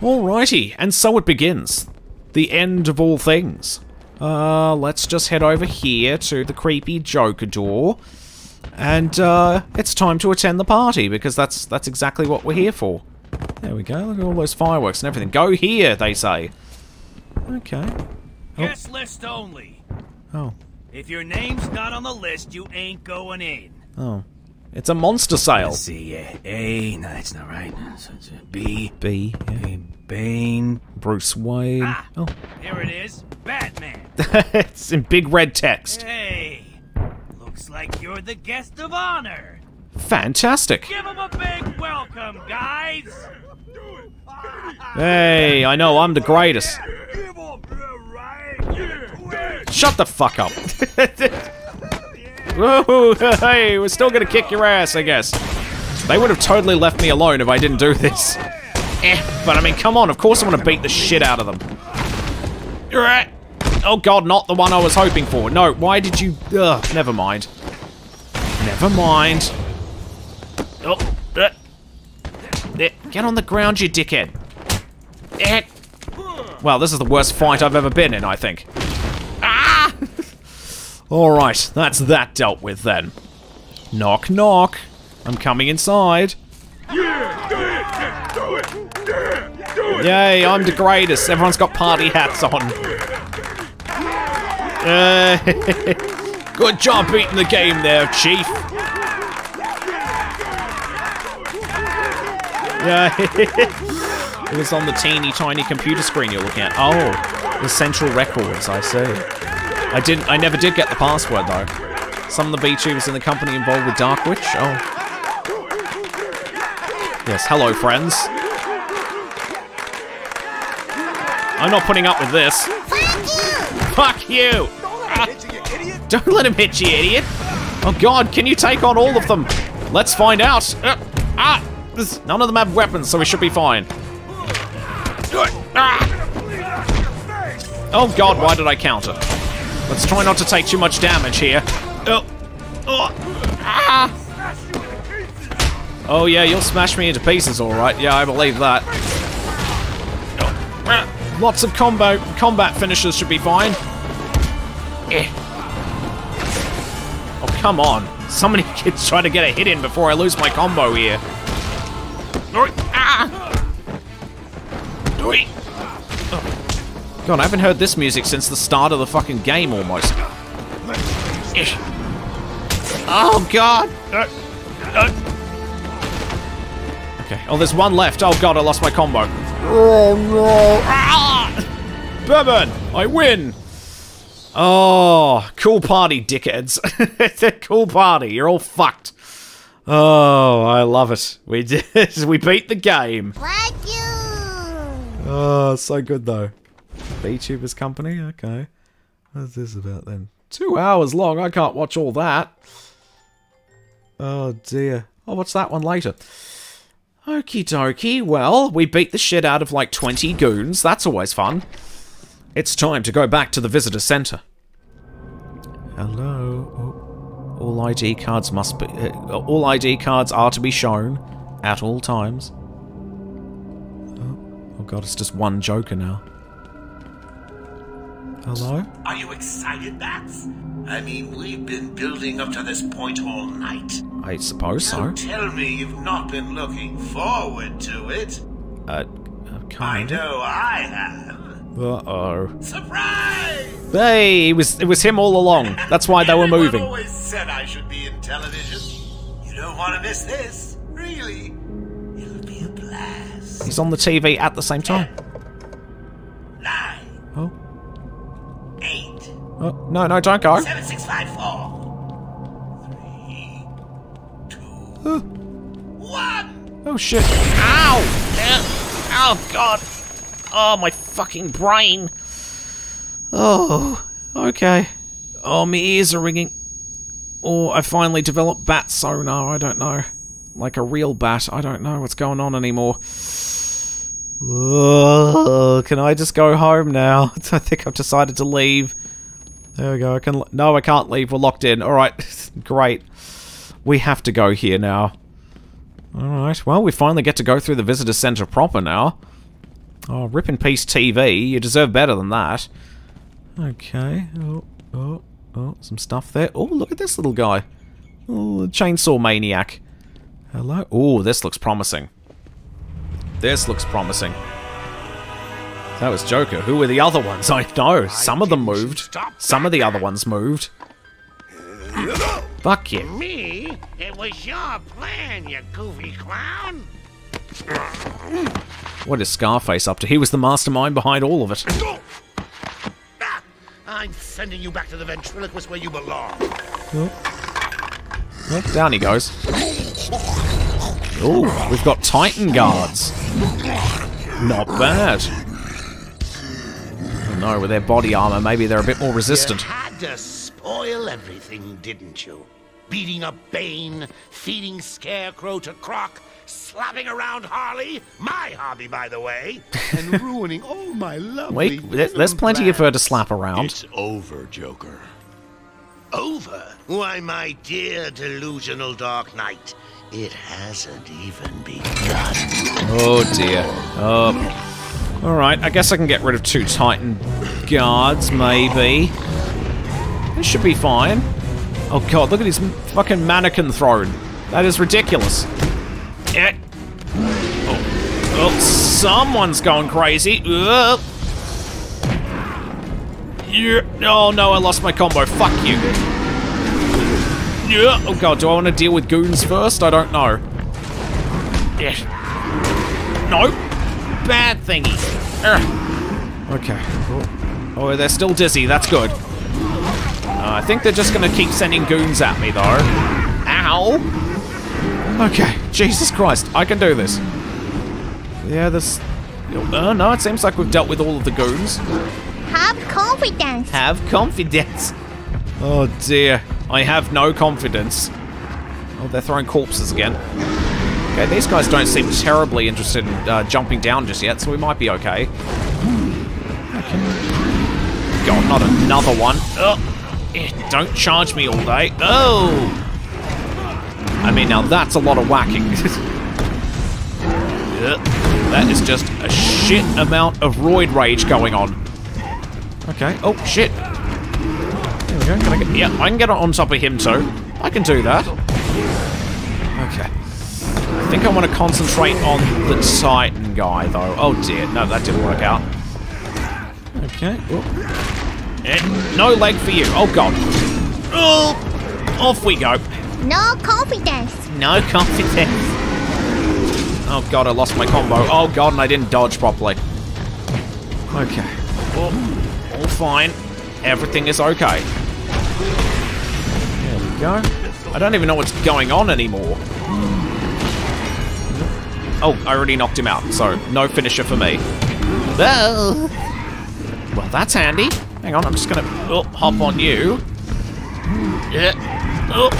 Alrighty, and so it begins. The end of all things. Uh, let's just head over here to the creepy Joker door. And, uh, it's time to attend the party, because that's that's exactly what we're here for. There we go, look at all those fireworks and everything. Go here, they say. Okay. Guest list only. Oh. If your name's not on the list, you ain't going in. Oh. It's a monster sale. Let's see, uh, A, no, that's not right. So it's a B, B, yeah. A, Bane. Bruce Wayne. Ah, Oh. here it is, Batman. it's in big red text. Hey, looks like you're the guest of honor. Fantastic. Give him a big welcome, guys. Hey, I know, I'm the greatest. Shut the fuck up. Hey, we're still gonna kick your ass, I guess. They would have totally left me alone if I didn't do this. Eh, but I mean, come on, of course I want to beat the shit out of them. Right. Oh god, not the one I was hoping for. No, why did you... Ugh, never mind. Never mind. Oh, uh, there, get on the ground, you dickhead. Eh. Well, this is the worst fight I've ever been in, I think. Alright, that's that dealt with then. Knock, knock. I'm coming inside. Yeah, do it! Do it! Yeah, do it! Yay, I'm the greatest. Everyone's got party hats on. Uh, good job beating the game there, Chief. Yeah. it was on the teeny tiny computer screen you're looking at. Oh, the Central Records, I see. I didn't I never did get the password though. Some of the VTubers in the company involved with Dark Witch. Oh. Yes, hello friends. I'm not putting up with this. Fuck you! Ah. Don't let him hit you, idiot! Oh god, can you take on all of them? Let's find out. Uh, ah! This, none of them have weapons, so we should be fine. Ah. Oh god, why did I counter? Let's try not to take too much damage here. Oh. Oh. Ah. Oh yeah, you'll smash me into pieces, alright. Yeah, I believe that. Oh. Lots of combo combat finishes should be fine. Eh. Oh, come on. So many kids trying to get a hit in before I lose my combo here. Ah! Oh. God, I haven't heard this music since the start of the fucking game almost. Oh, God! Okay. Oh, there's one left. Oh, God, I lost my combo. Oh, no. Ah! Bourbon! I win! Oh, cool party, dickheads. it's a cool party. You're all fucked. Oh, I love it. We did. We beat the game. Thank you. Oh, so good though. VTubers Company? Okay. What's this about then? Two hours long. I can't watch all that. Oh dear. I'll watch that one later. Okie dokie. Well, we beat the shit out of like 20 goons. That's always fun. It's time to go back to the visitor center. Hello. Oh, all ID cards must be. Uh, all ID cards are to be shown at all times. Oh, oh god, it's just one Joker now. Hello. Are you excited, Bats? I mean, we've been building up to this point all night. I suppose so. Don't tell me you've not been looking forward to it. Uh, uh I kind of. I know I have. Uh oh. Surprise! Hey, it was it was him all along. That's why they were moving. always said I should be in television. You don't want to miss this, really. It'll be a blast. He's on the TV at the same time. Oh no, no, don't go. seven, six, five, four, three, two, one. Oh shit! Ow! Oh god! Oh my fucking brain! Oh, okay. Oh, my ears are ringing. Or I finally developed bat sonar. I don't know. Like a real bat. I don't know what's going on anymore. Can I just go home now? I think I've decided to leave. There we go. I can. No, I can't leave. We're locked in. All right. Great. We have to go here now. Alright, well, we finally get to go through the visitor center proper now. Oh, rip in peace TV. You deserve better than that. Okay. Oh, oh, oh, some stuff there. Oh, look at this little guy. Oh, chainsaw maniac. Hello? Oh, this looks promising. This looks promising. That was Joker. Who were the other ones? I know. Some of them moved. Some of the other ones moved. Fuck you. Me? It was your plan, you goofy clown. What is Scarface up to? He was the mastermind behind all of it. Ah, I'm sending you back to the ventriloquist where you belong. Well, down he goes. Ooh, we've got Titan guards. Not bad. Oh no, with their body armor, maybe they're a bit more resistant. You had to spoil everything, didn't you? Beating up Bane, feeding Scarecrow to Croc, slapping around Harley, my hobby, by the way, and ruining all my lovely. Wait, there- there's plenty of her to slap around. It's over, Joker. Over? Why, my dear delusional Dark Knight, it hasn't even begun. Oh dear. Oh. Alright, I guess I can get rid of two Titan guards, maybe. This should be fine. Oh god, look at his fucking mannequin throne. That is ridiculous. Eh. Oh. oh, someone's going crazy. Yeah. Oh no, I lost my combo. Fuck you. Yeah. Oh god, do I want to deal with goons first? I don't know. Yeah. No. Bad thingy. Ugh. Okay. Oh. oh, they're still dizzy. That's good. Uh, I think they're just going to keep sending goons at me, though. Ow. Okay. Jesus Christ. I can do this. Yeah, this... Oh, no, it seems like we've dealt with all of the goons. Have confidence. Have confidence. Oh, dear. I have no confidence. Oh, they're throwing corpses again. Okay, these guys don't seem terribly interested in uh, jumping down just yet, so we might be okay. God, not another one. Eh, Don't charge me all day. Oh! I mean, now that's a lot of whacking. That is just a shit amount of roid rage going on. Okay. Oh, shit. There we go. Can I get... Yeah, I can get on top of him too. I can do that. Okay. I think I want to concentrate on the Titan guy, though. Oh, dear. No, that didn't work out. Okay. Eh, no leg for you. Oh, God. Oh, off we go. No confidence. No confidence. Oh, God, I lost my combo. Oh, God, and I didn't dodge properly. Okay. Oh, all fine. Everything is okay. There we go. I don't even know what's going on anymore. Oh, I already knocked him out, so no finisher for me. Well, well that's handy. Hang on, I'm just gonna oh, hop on you. Yeah. Oh.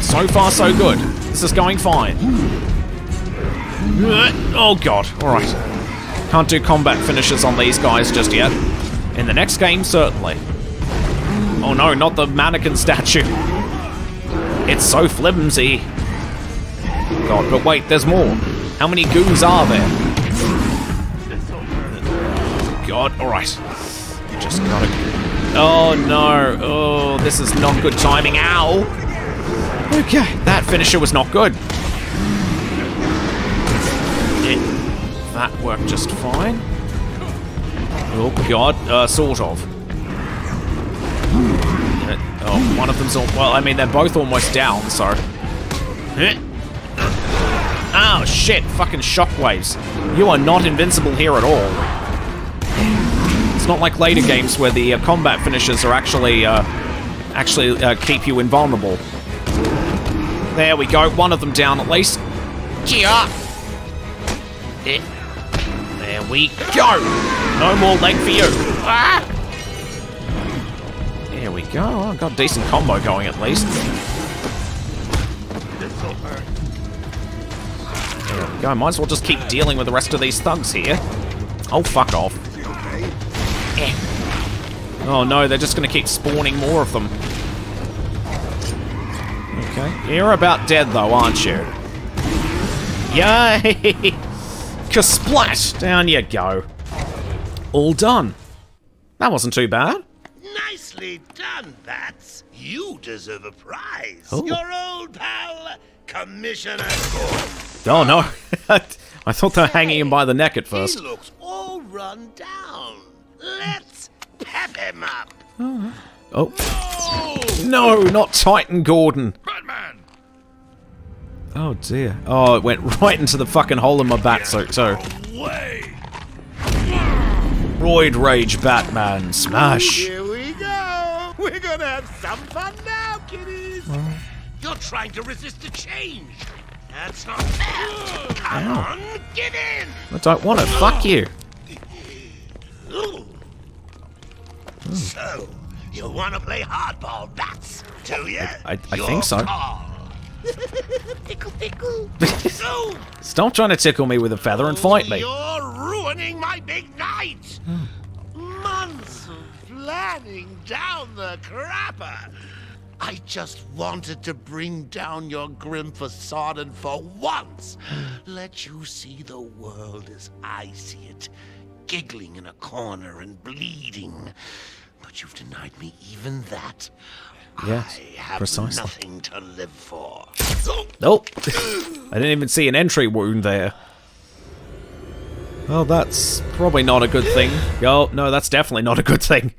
So far, so good. This is going fine. Oh god, alright. Can't do combat finishes on these guys just yet. In the next game, certainly. Oh no, not the mannequin statue. It's so flimsy. God, but wait, there's more. How many goons are there? God, alright. Just gotta... Oh no, oh, this is not good timing. Ow! Okay, that finisher was not good. It, that worked just fine. Oh god, uh, sort of. Uh, Oh, one of them's all. Well, I mean, they're both almost down, so. Oh shit! Fucking shockwaves. You are not invincible here at all. It's not like later games where the uh, combat finishes are actually, uh, actually uh, keep you invulnerable. There we go. One of them down at least. Yeah. There we go. No more leg for you. Ah! There we go. Oh, got decent combo going at least. We go. Might as well just keep dealing with the rest of these thugs here. Oh, fuck off. Eh. Oh no, they're just gonna keep spawning more of them. Okay. You're about dead though, aren't you? Yay! splat! Down you go. All done. That wasn't too bad. Nicely done, Bats. You deserve a prize. Oh. Your old pal, Commissioner Gordon. Oh no. I thought they were hanging him by the neck at first. He looks all run down. Let's pep him up. Oh. No, no, not Titan Gordon. Batman! Oh dear. Oh, it went right into the fucking hole in my bat suit too. Way! Roid Rage Batman. Smash. Here we go. We're gonna have some fun now, kiddies. You're trying to resist the change. That's not fair. Come Ow. on, get in. I don't want it. Fuck you. Hmm. So, you want to play hardball, bats, do you? I- I think so. tickle, tickle. so, Stop trying to tickle me with a feather and fight me. You're ruining my big night. Hmm. Months of planning down the crapper. I just wanted to bring down your grim facade and for once let you see the world as I see it, giggling in a corner and bleeding. But you've denied me even that. Yes, I have precisely. nothing to live for. Nope. I didn't even see an entry wound there. Well, that's probably not a good thing. Oh, no, that's definitely not a good thing.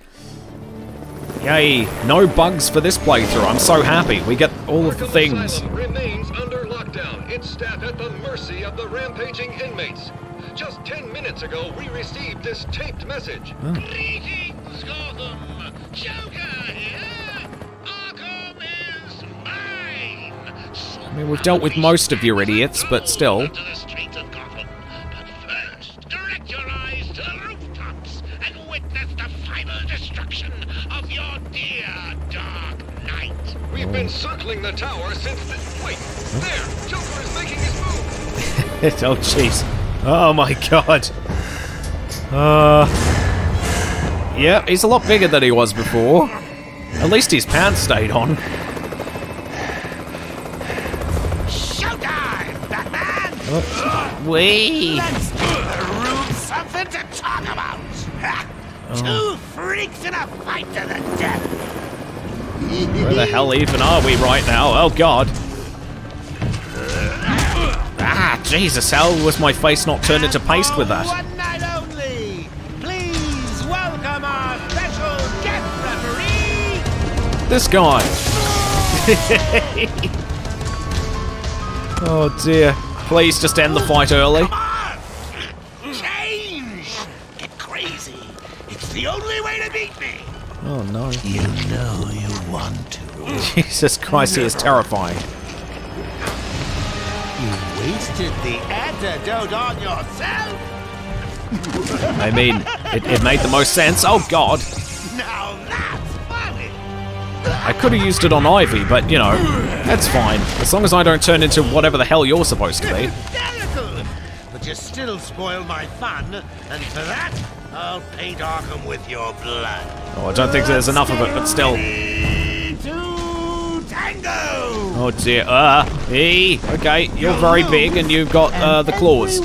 Yay, no bugs for this playthrough. I'm so happy. We get all of the things. Remains under lockdown. Its staff at the mercy of the rampaging inmates. Just 10 minutes ago, we received this taped message. Greetings, Gotham! Joker here! Arkham is mine! I mean, we've dealt with most of you idiots, but still. We've been circling the tower since the. Wait! There! Joker is making his move! oh, jeez. Oh, my God. Uh... Yeah, he's a lot bigger than he was before. At least his pants stayed on. Showtime, Batman! Wee! Let's give the room something to talk about! Ha! Two freaks in a fight to the death! Where the hell even are we right now? Oh god. Ah, Jesus, how was my face not turned into paste with that? One night only. Please welcome our special guest referee. This guy. oh dear. Please just end the fight early. Change! Get crazy! It's the only way to beat me! Oh no. You know you want to. Jesus Christ, he is terrifying. You wasted the antidote on yourself. I mean, it, it made the most sense. Oh god. Now that's funny! I could have used it on Ivy, but you know, that's fine. As long as I don't turn into whatever the hell you're supposed to be. But you still spoil my fun, and for that, I'll paint Arkham with your blood. Oh, I don't think there's enough of it, but still. Oh dear. Uh, hey, okay, you're very big and you've got uh, the claws.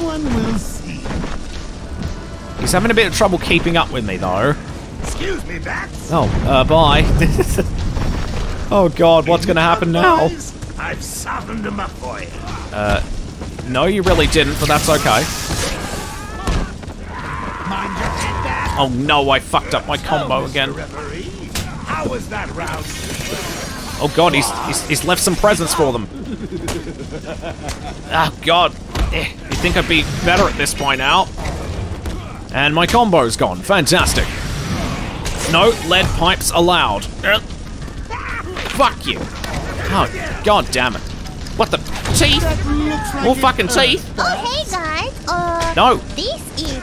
He's having a bit of trouble keeping up with me though. Excuse me, Bats. Oh, uh, bye. oh god, what's gonna happen now? I've softened him up for you. Uh, No, you really didn't, but that's okay. Mind your head, Bats. Oh no, I fucked up my combo again. How was that round? Oh god, he's, he's, he's left some presents for them. Oh god. Eh, You'd think I'd be better at this by now. And my combo's gone. Fantastic. No lead pipes allowed. Uh, fuck you. Oh, god damn it. What the? Teeth? More fucking teeth? Oh, hey guys. Uh, No. this is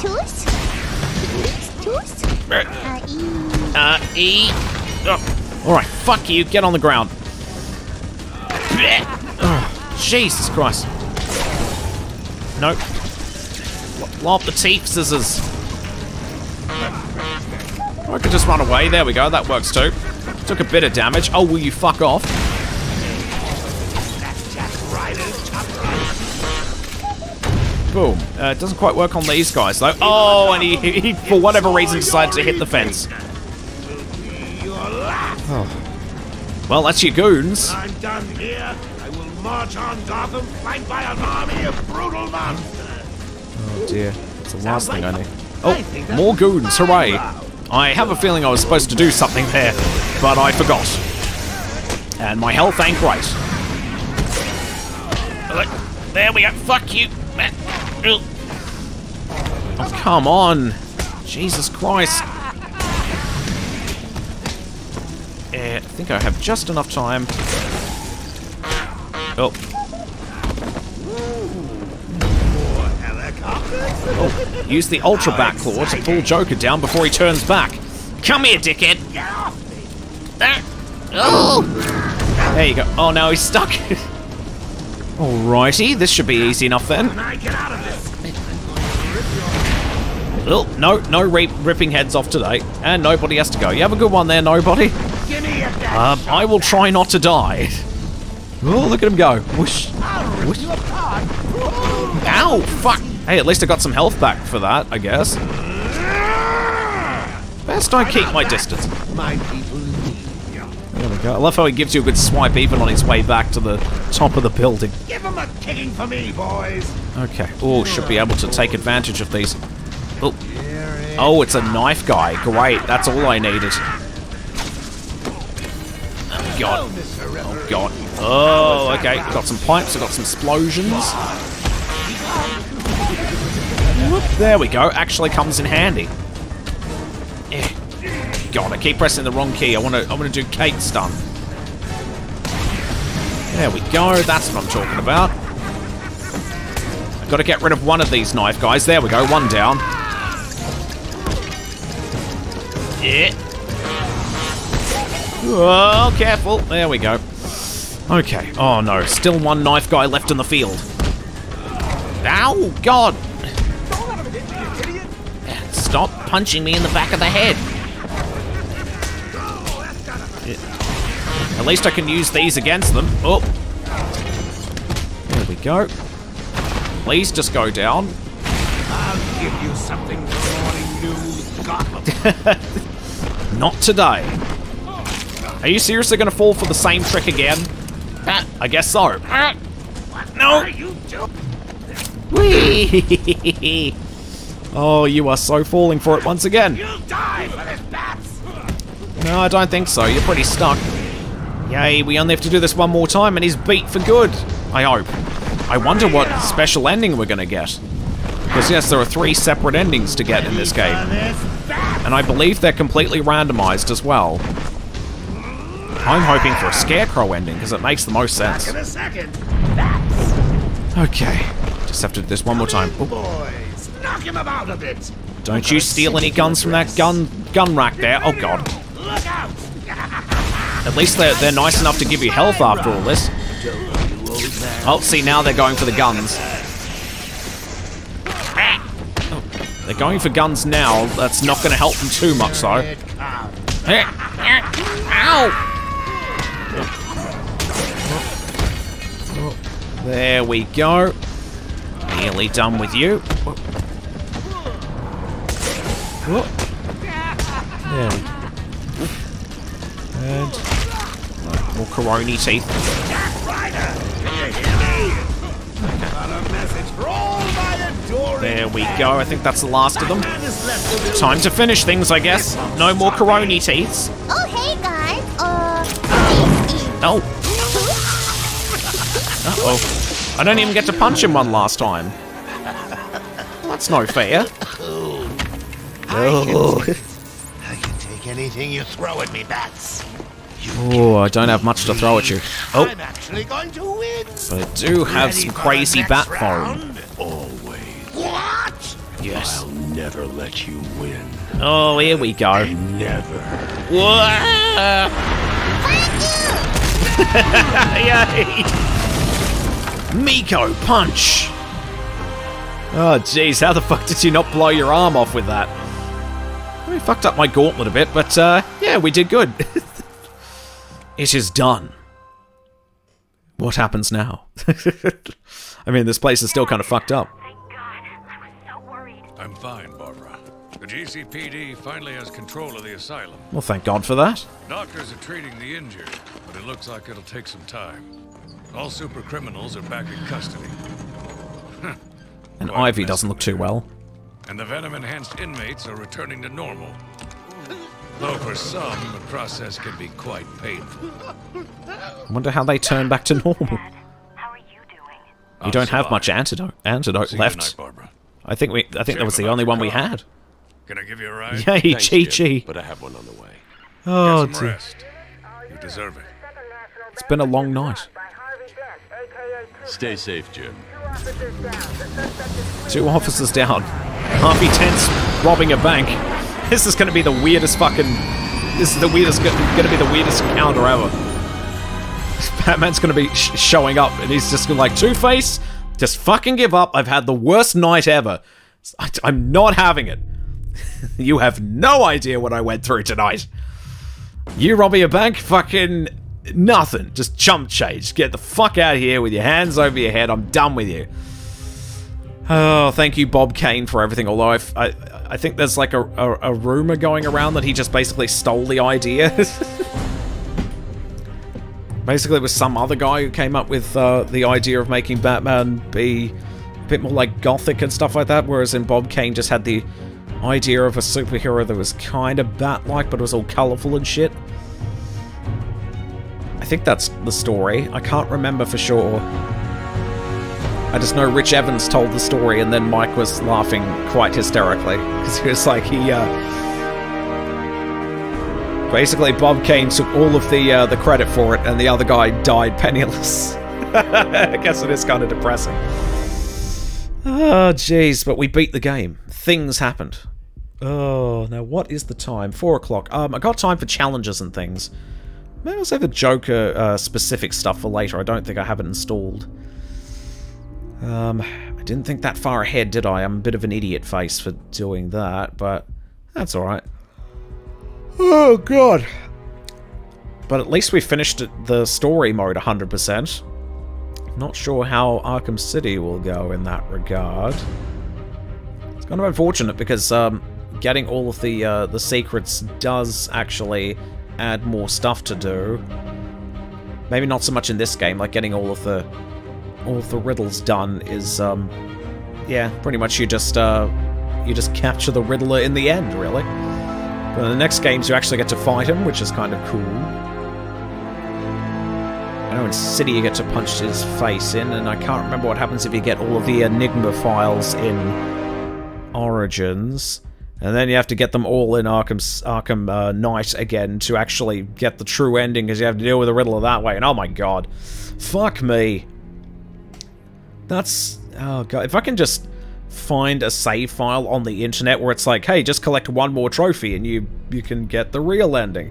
tooth. This tooth. Uh, Uh, e- Uh, E. Oh. Alright, fuck you. Get on the ground. Oh, Jesus Christ. Nope. Lob the teeth scissors. I could just run away. There we go. That works too. Took a bit of damage. Oh, will you fuck off? Boom. Uh, it doesn't quite work on these guys, though. Oh, and he, he, for whatever reason, decided to hit the fence. Oh. Well, that's your goons. I'm done here. I will march on Gotham flanked by an army of brutal monsters. Oh, dear. That's the last thing I need. Oh, more goons. Hooray. I have a feeling I was supposed to do something there, but I forgot. And my health ain't great. There we go. Fuck you. Oh, come on. Jesus Christ. I think I have just enough time. Oh. Oh, use the Ultra Bat Claw to pull Joker down before he turns back. Come here, dickhead. Ah. Oh. There you go. Oh, now he's stuck. Alrighty, this should be easy enough then. Oh, no, no rip ripping heads off today. And nobody has to go. You have a good one there, nobody. Um, I will try not to die. Oh, look at him go. Whoosh. Whoosh. Ow, fuck. Hey, at least I got some health back for that, I guess. Best I keep my distance. My people need you. There we go. I love how he gives you a good swipe even on his way back to the top of the building. Give him a kicking for me, boys. Okay. Oh, should be able to take advantage of these. Oh. Oh, it's a knife guy. Great. That's all I needed. God. Oh, God. Oh, okay. Got some pipes. I got some explosions. There we go. Actually comes in handy. Eh. God, I keep pressing the wrong key. I want to. I want to do Kate stun. There we go. That's what I'm talking about. I've Got to get rid of one of these knife guys. There we go. One down. Yeah. Oh, careful. There we go. Okay. Oh, no. Still one knife guy left in the field. Ow, God. Stop punching me in the back of the head. At least I can use these against them. Oh. There we go. Please just go down. I'll give you something for morning news, Gotham. Not today. Are you seriously going to fall for the same trick again? Uh, I guess so. Uh, no. you. Whee! oh, you are so falling for it once again. You'll die for this, Bats. No, I don't think so. You're pretty stuck. Yay, we only have to do this one more time and he's beat for good. I hope. I wonder what special ending we're going to get. Because yes, there are three separate endings to get in this game. And I believe they're completely randomized as well. I'm hoping for a Scarecrow ending because it makes the most sense. In a second. Okay, just have to do this one more time. Boys, knock him about a bit. don't you steal any guns from that gun gun rack there. Oh god. Look out. At least they're, they're nice enough to give you health after all this. Oh, see, now they're going for the guns. Oh, they're going for guns now. That's not going to help them too much, though. Ow! There we go. Nearly done with you. Whoop. There we go. And right, more coroni teeth. Got a message for all my adoring There we go. I think that's the last of them. Time to finish things, I guess. No more coroni teeth. Oh, hey guys. Uh. Oh. Uh-oh. I don't even get to punch him one last time. That's no fair. Oh. oh. I can take anything you throw at me, Bats. oh, I don't have much to throw at you. Oh, I'm actually going to win. but I do have Ready some crazy next bat foam. Always. What? Yes. I'll never let you win. Oh, here we go. Never. Whoa! Yay! Miko punch! Oh jeez, how the fuck did you not blow your arm off with that? We fucked up my gauntlet a bit, but uh, yeah, we did good. it is done. What happens now? I mean, this place is still kind of fucked up. Thank God I'm fine, Barbara. The GCPD finally has control of the asylum. Well, thank God for that. Doctors are treating the injured, but it looks like it'll take some time. All super criminals are back in custody. And Quite Ivy doesn't look too well. And the venom-enhanced inmates are returning to normal. Though for some, the process can be quite painful. I wonder how they turn back to normal. How are you doing? You don't have much antidote antidote See left. tonight, Barbara. I think we I think that was the only one we had. Can I give you a ride? Yay, Thanks, Jim, Chi But I have one on the way. Oh, Get some dear. rest. You deserve it. It's been a long night. Stay safe, Jim. Two officers down. Harvey Dent's robbing a bank. This is going to be the weirdest fucking. This is the weirdest. Going to be the weirdest encounter ever. Batman's going to be sh showing up, and he's just gonna like Two Face. Just fucking give up. I've had the worst night ever. I, I'm not having it. you have no idea what I went through tonight. You robbing a bank? Fucking nothing. Just jump change. Get the fuck out of here with your hands over your head. I'm done with you. Oh, thank you, Bob Kane, for everything. Although I, I, I think there's like a, a, a rumor going around that he just basically stole the idea. basically, it was some other guy who came up with uh, the idea of making Batman be a bit more like gothic and stuff like that, whereas in Bob Kane just had the idea of a superhero that was kind of bat-like, but it was all colorful and shit. I think that's the story. I can't remember for sure. I just know Rich Evans told the story, and then Mike was laughing quite hysterically because he was like, he uh, basically Bob Kane took all of the uh, the credit for it, and the other guy died penniless. I guess it is kind of depressing. Oh, jeez, but we beat the game. Things happened. Oh, now what is the time? Four o'clock. Um, I got time for challenges and things. Maybe I'll save the Joker uh, specific stuff for later. I don't think I have it installed. Um, I didn't think that far ahead, did I? I'm a bit of an idiot face for doing that, but that's alright. Oh, God. But at least we finished the story mode 100%. Not sure how Arkham City will go in that regard. It's kind of unfortunate because um, getting all of the uh, the secrets does actually add more stuff to do. Maybe not so much in this game, like getting all of the all of the riddles done is um yeah, pretty much you just uh you just capture the Riddler in the end, really. But in the next games you actually get to fight him, which is kind of cool. I know in City you get to punch his face in, and I can't remember what happens if you get all of the Enigma files in Origins. And then you have to get them all in Arkham's, Arkham uh, Knight again to actually get the true ending, because you have to deal with the Riddler that way. And oh my god. Fuck me. That's... Oh god. If I can just find a save file on the internet where it's like, hey, just collect one more trophy and you, you can get the real ending.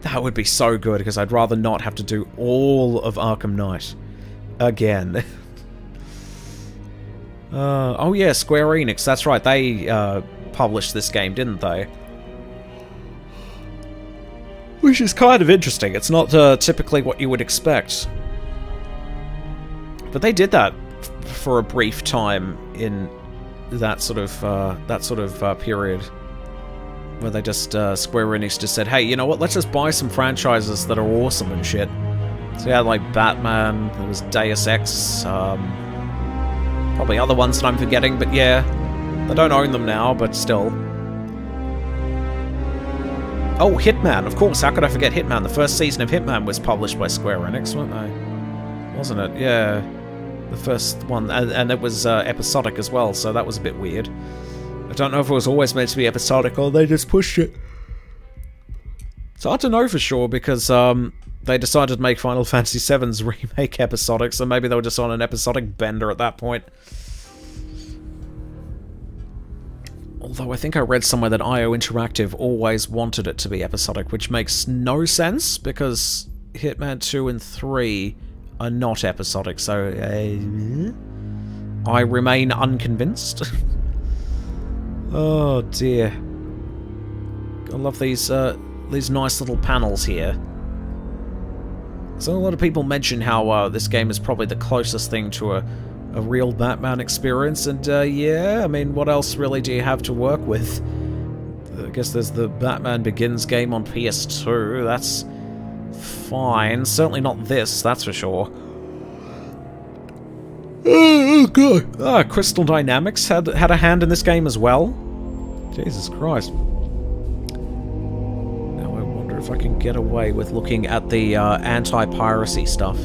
That would be so good, because I'd rather not have to do all of Arkham Knight again. uh, oh yeah, Square Enix, that's right, they uh, published this game, didn't they? Which is kind of interesting. It's not uh, typically what you would expect. But they did that for a brief time in that sort of uh, that sort of uh, period where they just uh, Square Enix just said, "Hey, you know what? Let's just buy some franchises that are awesome and shit." So had like Batman, there was Deus Ex, um, probably other ones that I'm forgetting, but yeah, I don't own them now, but still. Oh, Hitman, of course. How could I forget Hitman? The first season of Hitman was published by Square Enix, weren't they? Wasn't it? Yeah, the first one, and, and it was uh, episodic as well, so that was a bit weird. I don't know if it was always meant to be episodic or they just pushed it. It's hard to know for sure because um, they decided to make Final Fantasy VII's remake episodic, so maybe they were just on an episodic bender at that point. Although I think I read somewhere that IO Interactive always wanted it to be episodic, which makes no sense because Hitman 2 and 3 are not episodic, so uh, I remain unconvinced. oh dear. I love these uh, these nice little panels here. So a lot of people mention how uh, this game is probably the closest thing to a a real Batman experience. And uh, yeah, I mean, what else really do you have to work with? I guess there's the Batman Begins game on PS2. That's fine. Certainly not this, that's for sure. Oh, God. Ah, Crystal Dynamics had, had a hand in this game as well. Jesus Christ. Now I wonder if I can get away with looking at the uh, anti-piracy stuff. I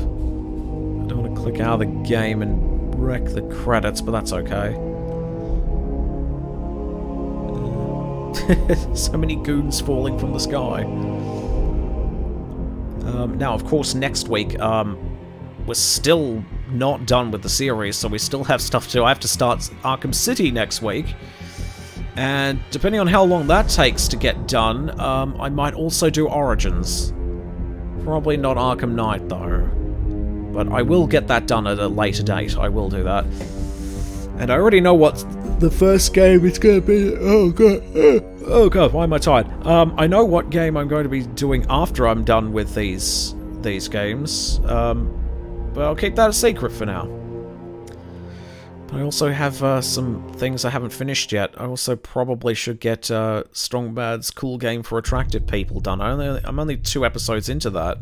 don't want to click out of the game and wreck the credits, but that's okay. so many goons falling from the sky. Um, now, of course, next week, um, we're still not done with the series, so we still have stuff to do. I have to start Arkham City next week. And depending on how long that takes to get done, um, I might also do Origins. Probably not Arkham Knight, though. But I will get that done at a later date. I will do that. And I already know what the first game is going to be. Oh, God. Oh, God, why am I tired? Um, I know what game I'm going to be doing after I'm done with these these games. Um, but I'll keep that a secret for now. But I also have uh, some things I haven't finished yet. I also probably should get uh, Strong Bad's Cool Game for Attractive People done. I only, I'm only two episodes into that.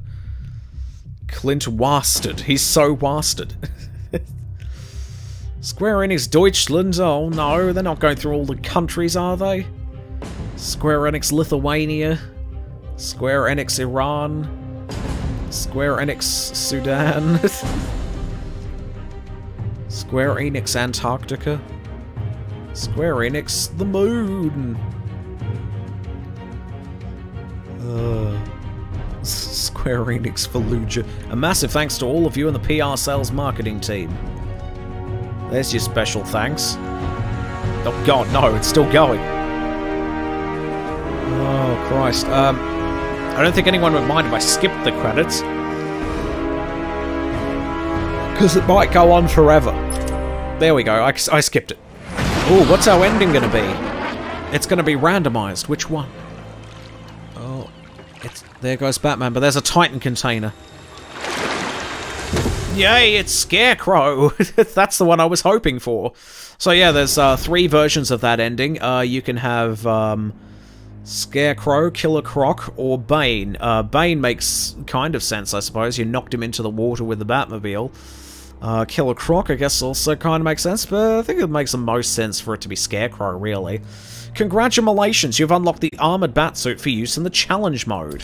Clint Wasted. He's so wasted. Square Enix Deutschland? Oh no, they're not going through all the countries, are they? Square Enix Lithuania? Square Enix Iran? Square Enix Sudan? Square Enix Antarctica? Square Enix the Moon? Uh, Square Enix Fallujah. A massive thanks to all of you and the PR sales marketing team. There's your special thanks. Oh god, no, it's still going. Oh Christ. Um, I don't think anyone would mind if I skipped the credits. Because it might go on forever. There we go, I, I skipped it. Oh, what's our ending to be? It's to be randomized. Which one? It's there goes Batman, but there's a Titan container. Yay, it's Scarecrow! That's the one I was hoping for. So yeah, there's uh, three versions of that ending. Uh, you can have um, Scarecrow, Killer Croc, or Bane. Uh, Bane makes kind of sense, I suppose. You knocked him into the water with the Batmobile. Uh, Killer Croc, I guess, also kind of makes sense, but I think it makes the most sense for it to be Scarecrow, really. Congratulations, you've unlocked the armored batsuit for use in the challenge mode.